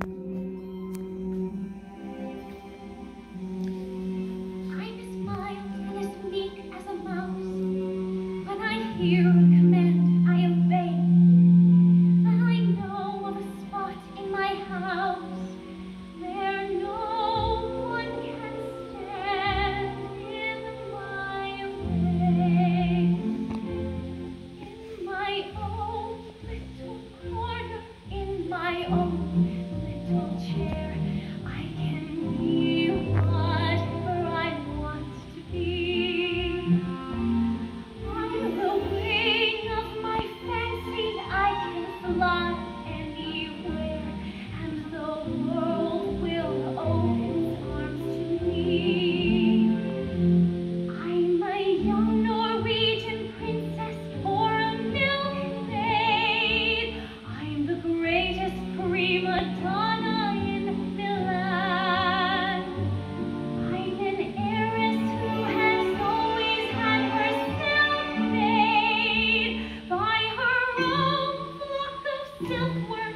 I'm as 吗 silkworm.